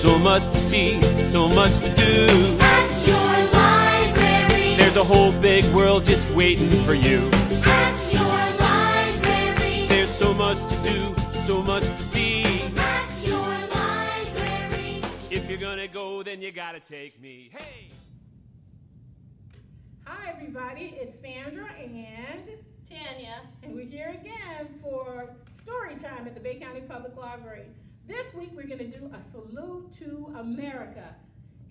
so much to see, so much to do. At your library. There's a whole big world just waiting for you. At your library. There's so much to do, so much to see. At your library. If you're gonna go, then you gotta take me. Hey! Hi, everybody. It's Sandra and Tania. and we're here again for story time at the Bay County Public Library. This week we're going to do a salute to America.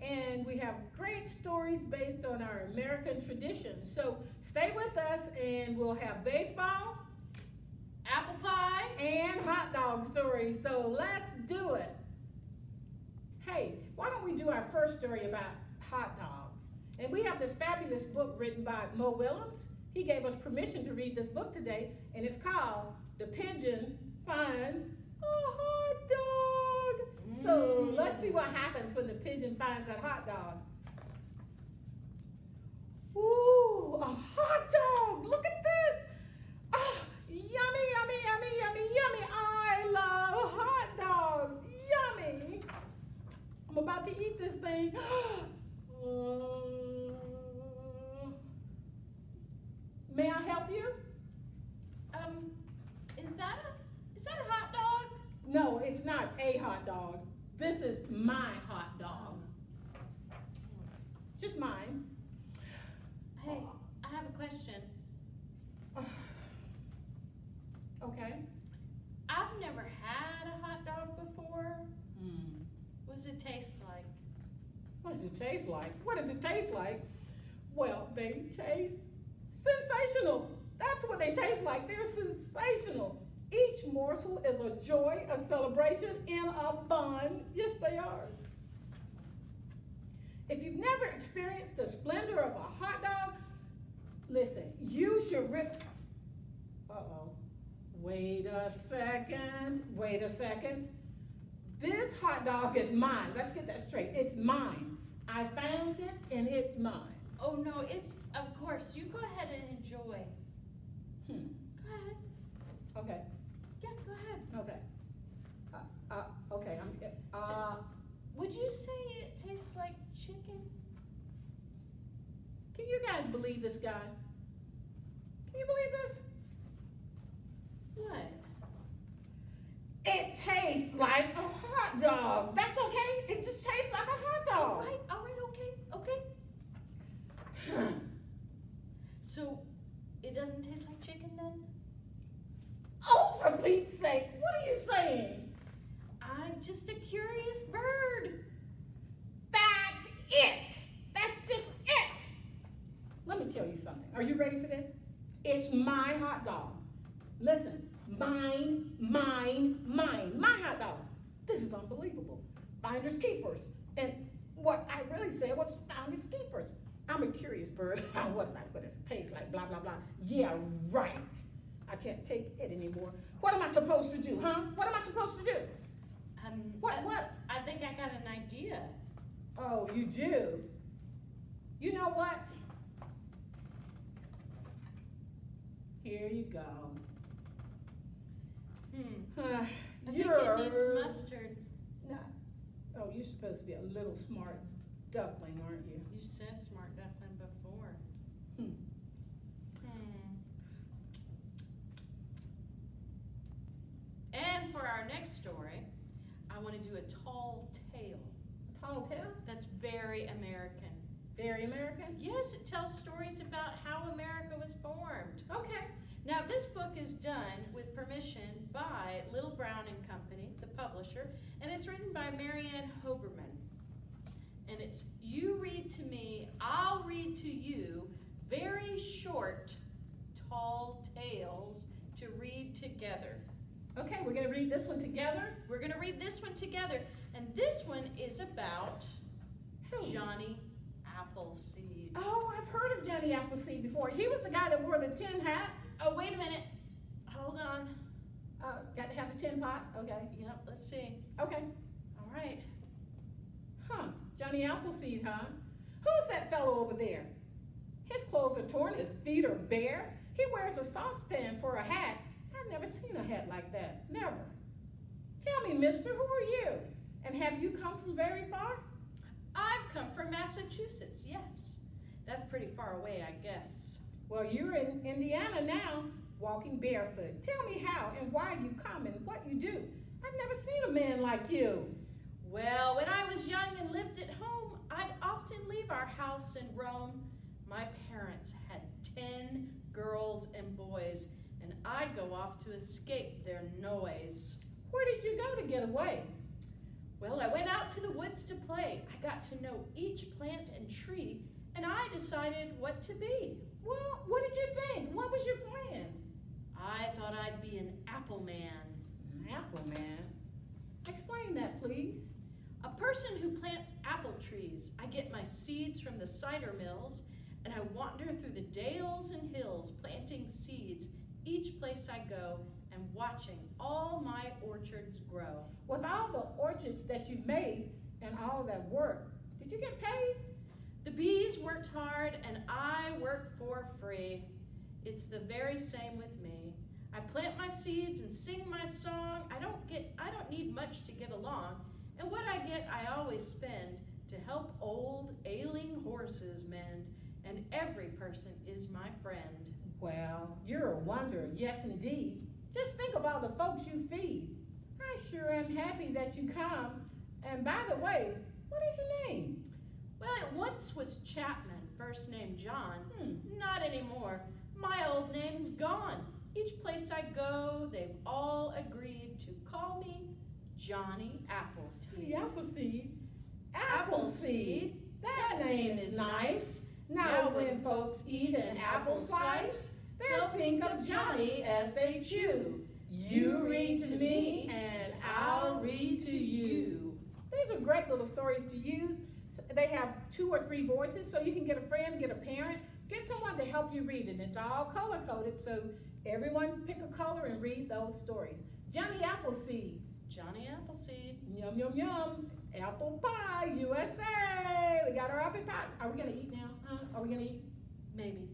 And we have great stories based on our American traditions. So stay with us and we'll have baseball Apple pie. and hot dog stories. So let's do it. Hey, why don't we do our first story about hot dogs? And we have this fabulous book written by Mo Willems. He gave us permission to read this book today, and it's called The Pigeon Finds Hot Dog. So mm. let's see what happens when the pigeon finds that hot dog. Ooh, a hot dog! Look at this! Ah, yummy, yummy, yummy, yummy, yummy. I love hot dogs. Yummy. I'm about to eat this thing. Uh, may I help you? Um, is that a is that a hot dog? No, it's not a hot dog. This is my hot dog. Just mine. Hey, I have a question. Okay. I've never had a hot dog before. What does taste like? What does it taste like? What does it taste like? Well, they taste sensational. That's what they taste like. They're sensational. Each morsel is a joy, a celebration in a bun. Yes, they are. If you've never experienced the splendor of a hot dog, listen, you should rip. Uh oh. Wait a second. Wait a second. This hot dog is mine. Let's get that straight. It's mine. I found it and it's mine. Oh no, it's of course. You go ahead and enjoy. Hmm. Go ahead. Okay. Yeah, go ahead. Okay. Uh, uh, okay. I'm. Uh, Would you say it tastes like chicken? can you guys believe this guy? Can you believe this? What? It tastes like a hot dog. That's okay. It just tastes like a hot All dog. right, all right, okay, okay. So, it doesn't taste like chicken then? oh, for Pete's sake! What are you saying? I'm just a curious bird. That's it. That's just it. Let me tell you something. Are you ready for this? It's my hot dog. Listen, mine, mine, mine, my hot dog. This is unbelievable. Finders keepers. And what I really said was finders keepers. I'm a curious bird. what like what does it taste like? Blah blah blah. Yeah, right. I can't take it anymore. What am I supposed to do, huh? What am I supposed to do? Um, What I, what? I think I got an idea. Oh, you do? You know what? Here you go. Hmm. Uh, I think it needs mustard. No. Oh, you're supposed to be a little smart duckling, aren't you? You said smart duckling before. Hmm. Hmm. And for our next story, I want to do a tall tale. A tall tale? That's very American. Very American? Yes, it tells stories about how America was formed. Okay. Now, this book is done with permission by Little Brown and Company, the publisher, and it's written by Mary Ann Hoberman. And it's You Read to Me, I'll Read to You, very short, tall tales to read together. Okay, we're gonna read this one together. We're going to read this one together, and this one is about Who? Johnny Appleseed. Oh, I've heard of Johnny Appleseed before. He was the guy that wore the tin hat. Oh, wait a minute. Hold on. Uh, got to have the tin pot? Okay. Yep, let's see. Okay. All right. Huh. Johnny Appleseed, huh? Who's that fellow over there? His clothes are torn, his feet are bare. He wears a saucepan for a hat. I've never seen a hat like that. Never. Tell me, mister, who are you? And have you come from very far? I've come from Massachusetts, yes. That's pretty far away, I guess. Well, you're in Indiana now, walking barefoot. Tell me how and why you come and what you do. I've never seen a man like you. Well, when I was young and lived at home, I'd often leave our house and roam. My parents had 10 girls and boys, and I'd go off to escape their noise. Where did you go to get away? Well, I went out to the woods to play. I got to know each plant and tree, and I decided what to be. Well, what did you think? What was your plan? I thought I'd be an apple man. An apple man. Explain that, please. A person who plants apple trees. I get my seeds from the cider mills, and I wander through the dales and hills planting seeds each place I go and watching all my orchards grow. With all the orchards that you've made and all that work, did you get paid? The bees worked hard and I work for free. It's the very same with me. I plant my seeds and sing my song. I don't get I don't need much to get along. And what I get I always spend to help old ailing horses mend. And every person is my friend. Well, you're a wonder, yes indeed. Just think of all the folks you feed. I sure am happy that you come. And by the way, what is your name? Well, it once was Chapman, first name John. Hmm. Not anymore. My old name's gone. Each place I go, they've all agreed to call me Johnny Appleseed. Appleseed. Appleseed. That name is nice. Now when folks eat an apple slice, they'll think of Johnny chew. You read to me and I'll read to you. These are great little stories to use. They have two or three voices, so you can get a friend, get a parent, get someone to help you read it. It's all color coded, so everyone pick a color and read those stories. Johnny Appleseed. Johnny Appleseed. Yum, yum, yum. Apple pie, USA. We got our apple pie. Are we gonna eat now? Huh? Are we gonna eat? Maybe.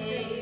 Take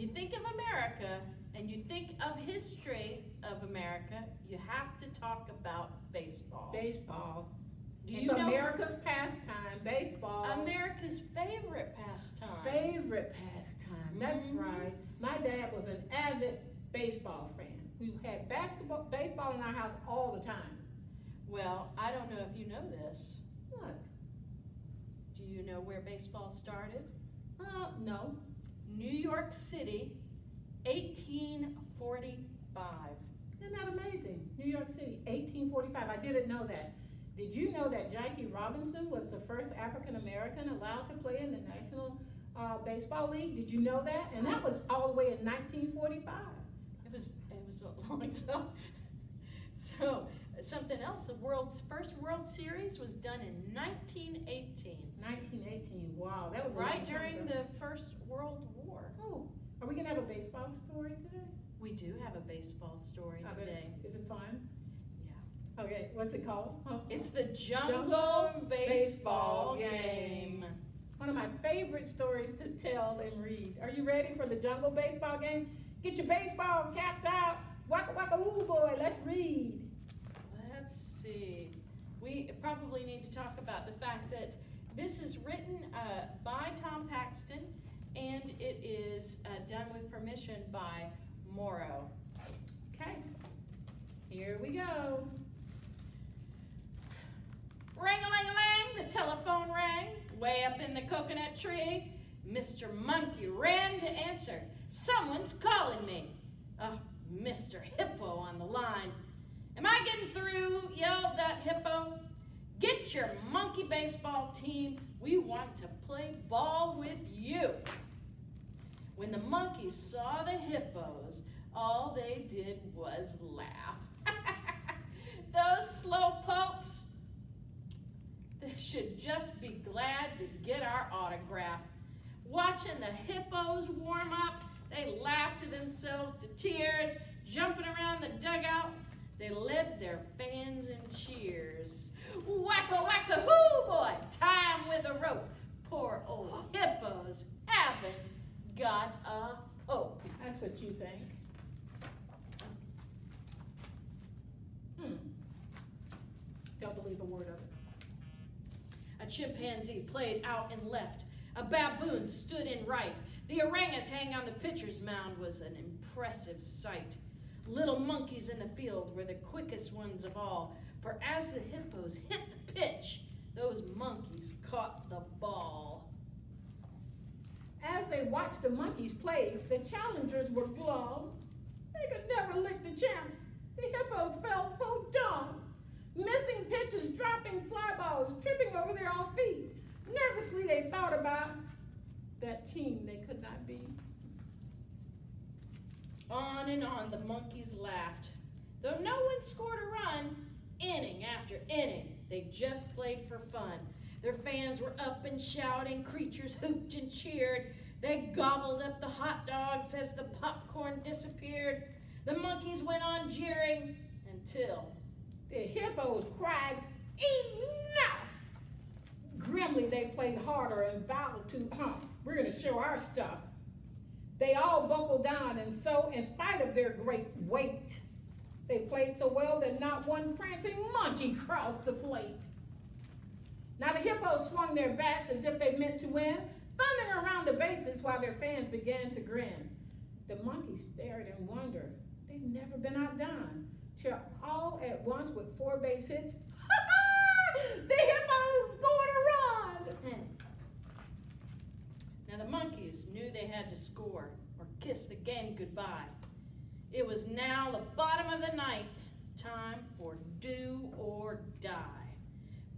you think of America and you think of history of America, you have to talk about baseball. Baseball. Do it's you know America's pastime, baseball. America's favorite pastime? favorite pastime. That's Mhm. right. My dad was an avid baseball fan. We had basketball, baseball in our house all the time. Well, I don't know if you know this. What? Do you know where baseball started? Uh, no. New York City, 1845. Isn't that amazing? New York City, 1845. I didn't know that. Did you know that Jackie Robinson was the first African American allowed to play in the National uh, Baseball League? Did you know that? And that was all the way in 1945. It was it was a long time. So something else. The world's first World Series was done in 1918, 1918. Wow, that was right during ago. the First World War. Oh, are we gonna have a baseball story today? We do have a baseball story I bet today. it's- Is it fun? Yeah. Okay, what's it called? Huh? It's the Jungle, Jungle Baseball Baseball Game. One of my favorite stories to tell and read. Are you ready for the Jungle Baseball game? Get your baseball caps out. Waka waka ooh boy, let's read. Let's see. We probably need to talk about the fact that this is written uh, by Tom Paxton and it is uh, done with permission by Morrow. Okay, here we go. Ring a ling a ling, the telephone rang way up in the coconut tree. Mr. Monkey ran to answer. Someone's calling me. Oh, Mr. Hippo on the line. Am I getting through? yelled that hippo. Get your monkey baseball team. We want to play ball with you. When the monkeys saw the hippos, all they did was laugh. Those slow pokes, they should just be glad to get our autograph. Watching the hippos warm up, they laughed to themselves to tears, jumping around the dugout. They led their fans in cheers. Wacka wacka hoo boy, time with a rope. Poor old hippos haven't got a hope. That's what you think. Hmm. Don't believe a word of it. A chimpanzee played out and left. A baboon stood in right. The orangutan on the pitcher's mound was an impressive sight. Little monkeys in the field were the quickest ones of all, for as the hippos hit the pitch, those monkeys caught the ball. As they watched the monkeys play, the challengers were glum. They could never lick the champs. The hippos felt so dumb. Missing pitches, dropping fly balls, tripping over their own feet. Nervously, they thought about that team they could not beat. On and on the monkeys laughed. Though no one scored a run, inning after inning, they just played for fun. Their fans were up and shouting, creatures hooped and cheered. They gobbled up the hot dogs as the popcorn disappeared. The monkeys went on jeering until The hippos cried, Enough! Grimly, they played harder and vowed to, huh, we're to show our stuff. They all buckled down, and so, in spite of their great weight, they played so well that not one prancing monkey crossed the plate. Now, the hippos swung their bats as if they meant to win, thundering around the bases while their fans began to grin. The monkeys stared in wonder. They'd never been outdone. Till all at once, with four base hits, the hippos scored a run! Hmm. The monkeys knew they had to score or kiss the game goodbye. It was now the bottom of the ninth, time for do or die.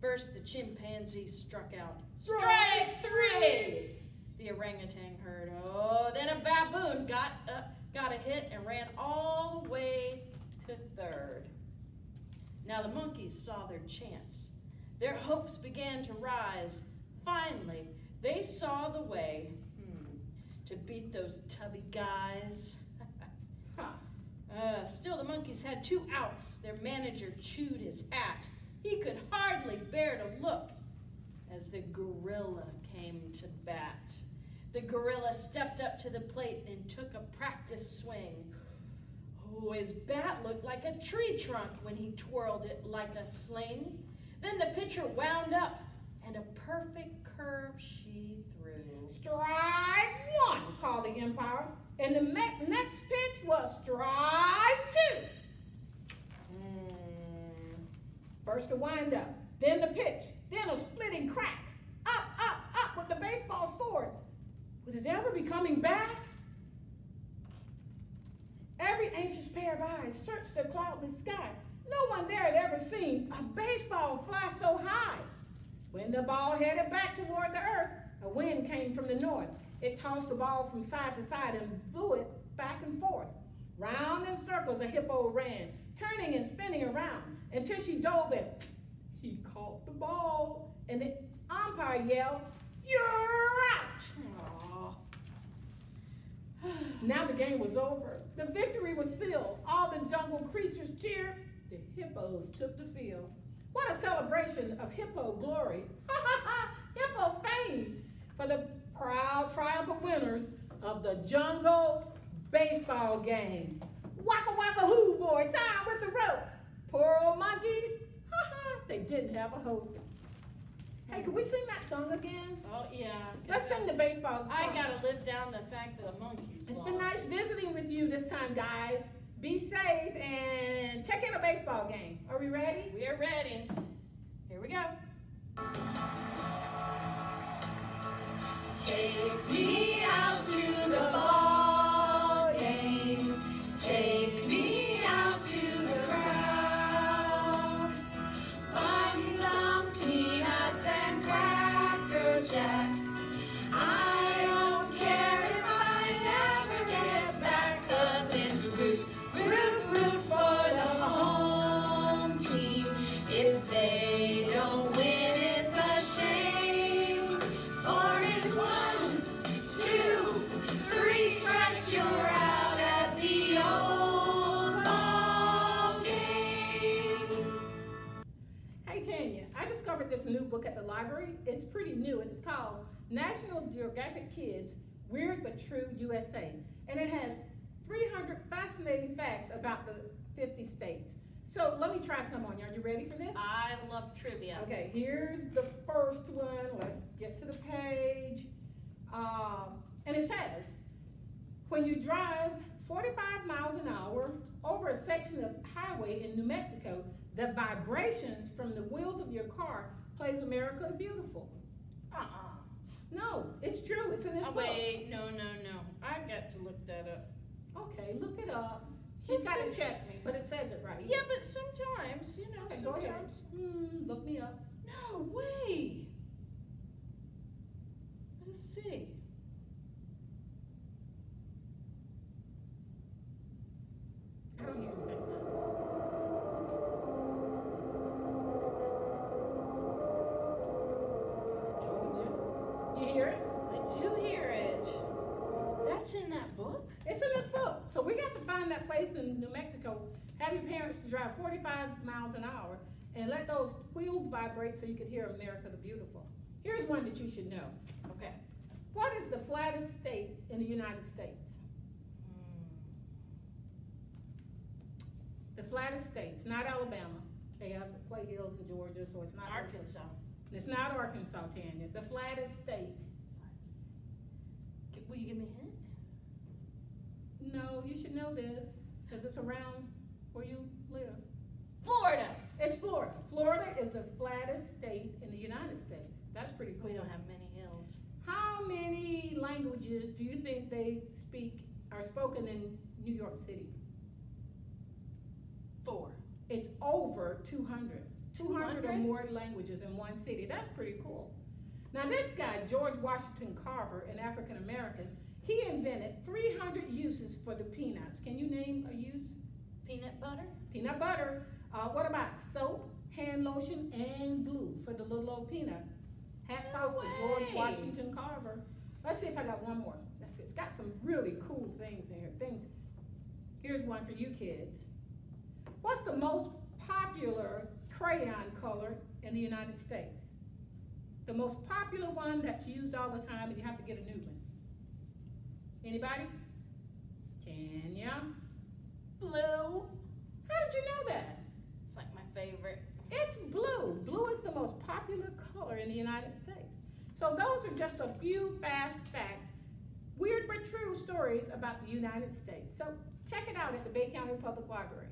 First, the chimpanzee struck out. Strike three! The orangutan heard. Oh, then a baboon got uh, got a hit and ran all the way to third. Now the monkeys saw their chance. Their hopes began to rise. Finally, they saw the way hmm, to beat those tubby guys. Huh. Uh, still, the monkeys had two outs. Their manager chewed his hat. He could hardly bear to look as the gorilla came to bat. The gorilla stepped up to the plate and took a practice swing. Oh, his bat looked like a tree trunk when he twirled it like a sling. Then the pitcher wound up, and a perfect curve she threw. Strike one, called the umpire. And the next pitch was strike two. Mm. First the windup, then the pitch, then a splitting crack. Up, up, up with the baseball sword. Would it ever be coming back? Every anxious pair of eyes searched the cloudless sky. No one there had ever seen a baseball fly so high. When the ball headed back toward the earth, a wind came from the north. It tossed the ball from side to side and blew it back and forth. Round in circles a hippo ran, turning and spinning around until she dove in. She caught the ball, and the umpire yelled, You're out! Aw. Now the game was over. The victory was sealed. All the jungle creatures cheered. The hippos took the field. What a celebration of hippo glory. Hippo fame for the proud triumphant winners of the jungle baseball game. Waka waka hoo boy, time with the rope. Poor old monkeys. They didn't have a hope. Hey, can we sing that song again? Oh yeah. Let's sing the baseball song. I gotta live down the fact that the monkeys It's lost. been nice visiting with you this time, guys. Be safe and check in a baseball game. Are we ready? We're ready. Here we go. Take me out to the ball National Geographic Kids Weird But True USA. And it has 300 fascinating facts about the 50 states. So let me try some on you. Are you ready for this? I love trivia. Okay, here's the first one. Let's get to the page. Um, and it says, when you drive 45 miles an hour over a section of highway in New Mexico, the vibrations from the wheels of your car plays America the Beautiful. Uh-uh. No, it's true. It's in this Oh, book. wait, no, no, no. I've got to look that up. Okay, look it up. She's got to check me, but it says it right. Yeah, but sometimes, you know, Okay, sometimes. Hmm, look me up. No way. Let's see. I don't hear anything. Told you. You hear it? I do hear it. That's in that book? It's in this book. So we got to find that place in New Mexico, have your parents to drive 45 miles an hour, and let those wheels vibrate so you could hear America the Beautiful. Here's one that you should know. Okay. What is the flattest state in the United States? The flattest states, not Alabama. They have the Clay Hills in Georgia, so it's not Arkansas. It's not Arkansas, Tania. The flattest state. Will you give me a hint? No, you should know this because it's around where you live. Florida. It's Florida. Florida is the flattest state in the United States. That's pretty cool. We don't have many hills. How many languages do you think they speak are spoken in New York City? Four. It's over 200. 200 or more languages in one city. That's pretty cool. Now, this guy, George Washington Carver, an African American, he invented 300 uses for the peanuts. Can you name a use? Peanut butter? Peanut butter. Uh, what about soap, hand lotion, and glue for the little old peanut? Hats No off to George. Washington Carver. Let's see if I got one more. Let's see. It's got some really cool things in here. Things. Here's one for you kids. What's the most popular crayon color in the United States? The most popular one that's used all the time, and you have to get a new one. Anybody? Tania? Blue. How did you know that? It's like my favorite. It's blue. Blue is the most popular color in the United States. So those are just a few fast facts, weird but true stories about the United States. So check it out at the Bay County Public Library.